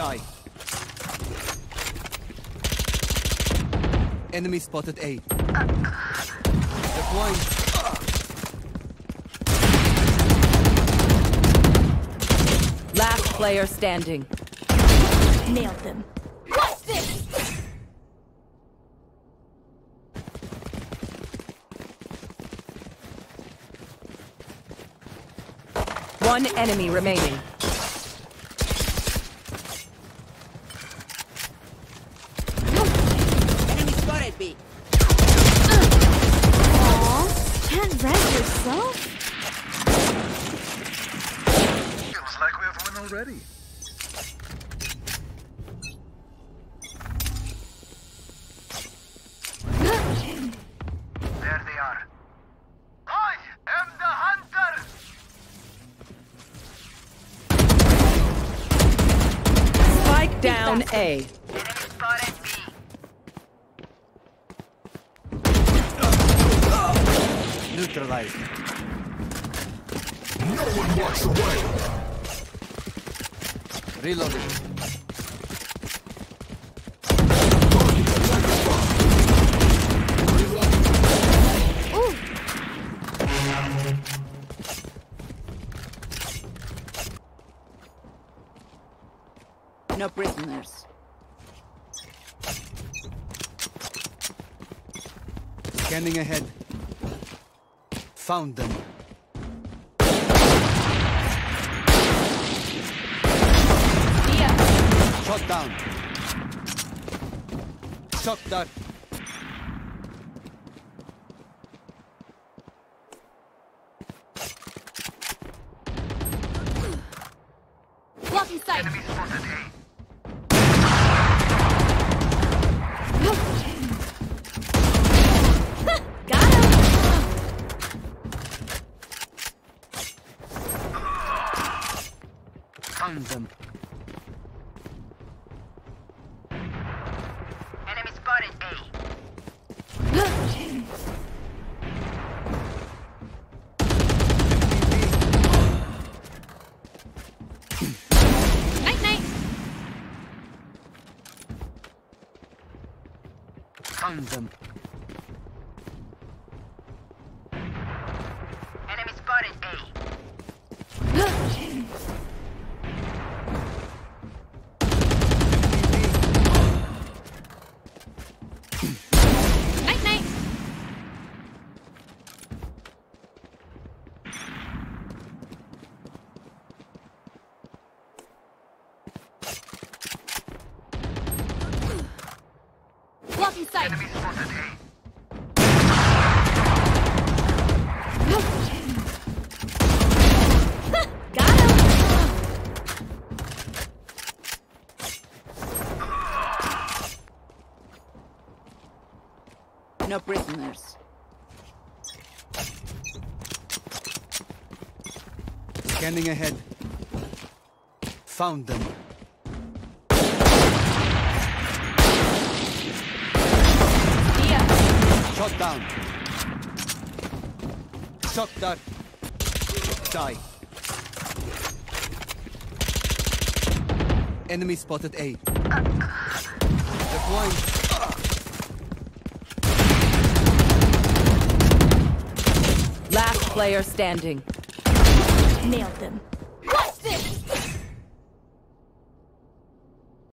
Die. Enemy spotted A. Deploying. Last player standing. Nailed them. What's this? One enemy remaining. Enemy spotted B. Aw, can't rest yourself? Feels like we have won already. There they Neutralized. No one walks away. Reloading. No prisoners. Scanning ahead. Found them. Shot down. Shock dart. Blocking sight. Enemy spotted A. Found them. Enemy spotted A. Night night. Found them. Enemy spotted A. Night night. Blocking sight. Enemy spotted A. Got him. No prisoners. Scanning ahead. Found them. Down. Shock dart. Die. Enemy spotted A. Deploying. Last player standing. Nailed them.